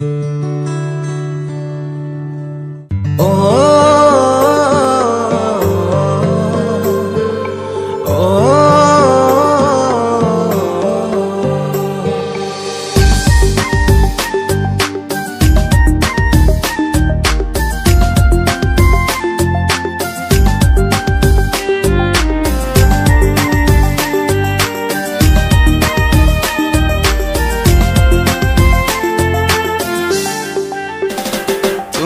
Mm-hmm.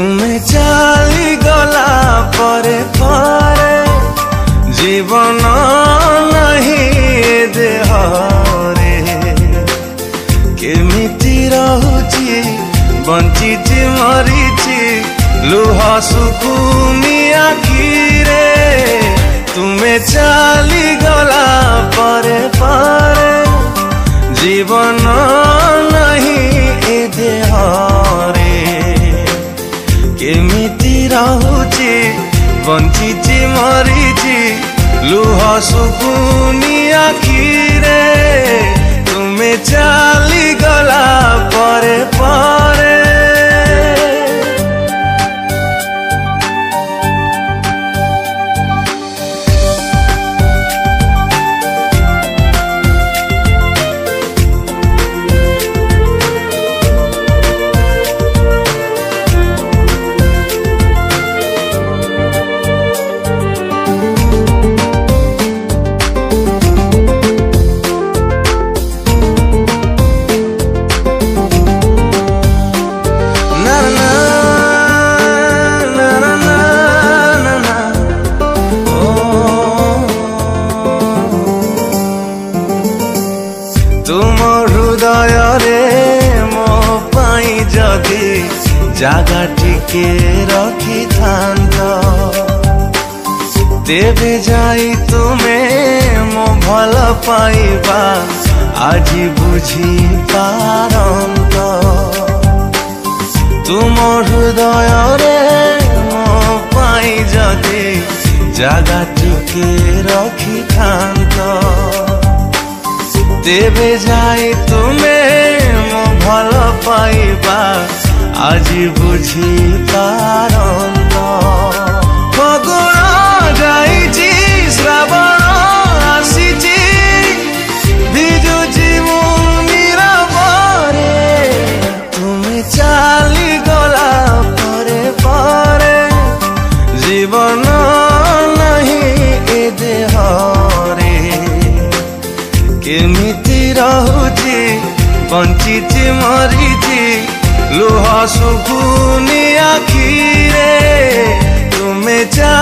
তুমি চালি গলা পরে পরে জীবন নাহি দেহরে কেমিতি রহুছি বঞ্চিছি মরিছি লুহ শুকুনি আখিরে তুমি চালি গলা পরে ବଞ୍ଚିଛି ମରିଛି ଲୁହ ଶୁକୁନି ଆଖିରେ ତୁମେ ଚା ତୁମ ହୃଦୟରେ ମୋ ପାଇଁ ଯଦି ଜାଗା ଟିକେ ରଖିଥାନ୍ତ ତେବେ ଯାଇ ତୁମେ ମୋ ଭଲ ପାଇବା ଆଜି ବୁଝି ପାରନ୍ତ ତୁମ ହୃଦୟରେ ମୋ ପାଇଁ ଯଦି ଜାଗା ଟିକେ ରଖିଥାନ୍ତ ତେବେ ଯାଇ ତୁମେ ମୁଁ ଭଲ ପାଇବା ଆଜି ବୁଝି ପାର ଫଗୁଣ ଯାଇଛି ଶ୍ରାବଣ ଆସିଛି ଭିଜୁଛି ମୁଁ ନିରବରେ ତୁମେ ଚାଲିଗଲା ପରେ ପରେ ଜୀବନ ଏମିତି ରହୁଛି ବଞ୍ଚିଛି ମରିଛି ଲୁହ ଶୁଭୁନି ଆଖିରେ ତୁମେ ଚା